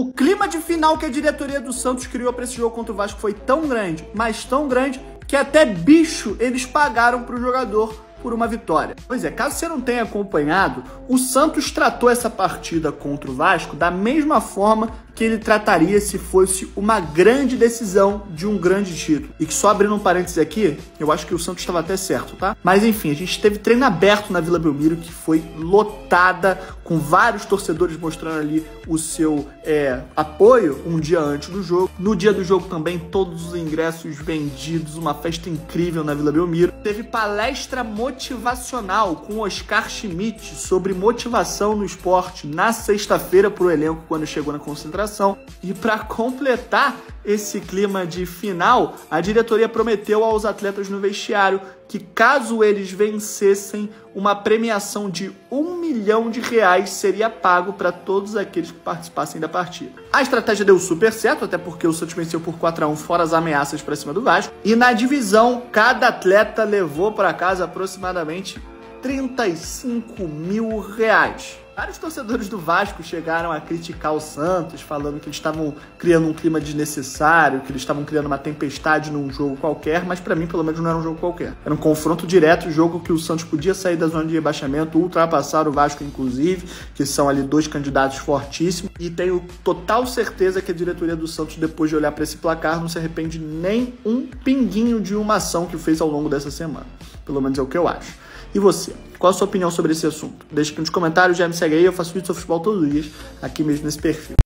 O clima de final que a diretoria do Santos criou para esse jogo contra o Vasco foi tão grande, mas tão grande, que até bicho eles pagaram para o jogador por uma vitória. Pois é, caso você não tenha acompanhado, o Santos tratou essa partida contra o Vasco da mesma forma que ele trataria se fosse uma grande decisão de um grande título. E que só abrindo um parênteses aqui, eu acho que o Santos estava até certo, tá? Mas enfim, a gente teve treino aberto na Vila Belmiro que foi lotada, com vários torcedores mostrando ali o seu é, apoio um dia antes do jogo. No dia do jogo também, todos os ingressos vendidos, uma festa incrível na Vila Belmiro. Teve palestra motivacional com Oscar Schmidt sobre motivação no esporte na sexta-feira para o elenco quando chegou na concentração. E para completar esse clima de final, a diretoria prometeu aos atletas no vestiário que, caso eles vencessem, uma premiação de um milhão de reais seria pago para todos aqueles que participassem da partida. A estratégia deu super certo, até porque o Santos venceu por 4 a 1 fora as ameaças para cima do Vasco. E na divisão, cada atleta levou para casa aproximadamente 35 mil reais. Vários torcedores do Vasco chegaram a criticar o Santos, falando que eles estavam criando um clima desnecessário, que eles estavam criando uma tempestade num jogo qualquer, mas para mim, pelo menos, não era um jogo qualquer. Era um confronto direto, jogo que o Santos podia sair da zona de rebaixamento, ultrapassar o Vasco, inclusive, que são ali dois candidatos fortíssimos. E tenho total certeza que a diretoria do Santos, depois de olhar para esse placar, não se arrepende nem um pinguinho de uma ação que fez ao longo dessa semana. Pelo menos é o que eu acho. E você? Qual a sua opinião sobre esse assunto? Deixa aqui nos comentários, já me segue aí, eu faço vídeo sobre futebol todos os dias, aqui mesmo nesse perfil.